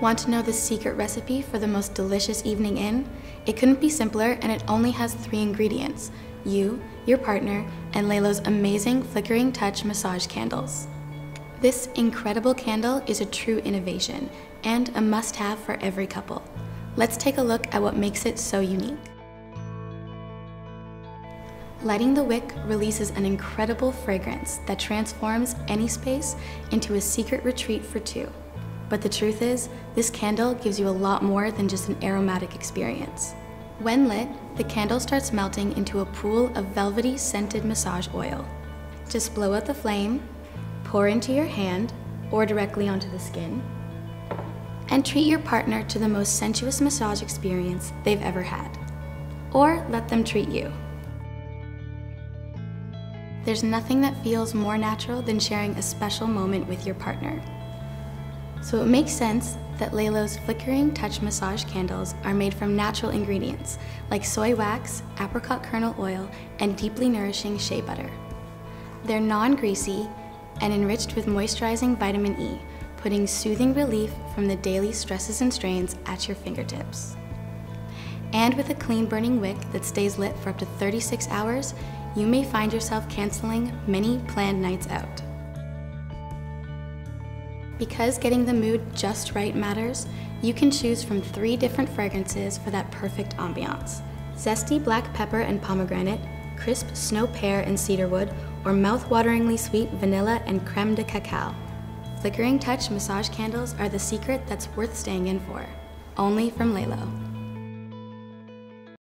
Want to know the secret recipe for the most delicious evening in? It couldn't be simpler and it only has three ingredients you, your partner, and Lelo's amazing flickering touch massage candles. This incredible candle is a true innovation and a must have for every couple. Let's take a look at what makes it so unique. Lighting the wick releases an incredible fragrance that transforms any space into a secret retreat for two. But the truth is, this candle gives you a lot more than just an aromatic experience. When lit, the candle starts melting into a pool of velvety scented massage oil. Just blow out the flame, pour into your hand or directly onto the skin, and treat your partner to the most sensuous massage experience they've ever had. Or let them treat you. There's nothing that feels more natural than sharing a special moment with your partner. So it makes sense that Lelo's flickering touch massage candles are made from natural ingredients like soy wax, apricot kernel oil, and deeply nourishing shea butter. They're non-greasy and enriched with moisturizing vitamin E, putting soothing relief from the daily stresses and strains at your fingertips. And with a clean burning wick that stays lit for up to 36 hours, you may find yourself canceling many planned nights out. Because getting the mood just right matters, you can choose from three different fragrances for that perfect ambiance. Zesty black pepper and pomegranate, crisp snow pear and cedarwood, or mouth-wateringly sweet vanilla and creme de cacao. Flickering touch massage candles are the secret that's worth staying in for. Only from Lelo.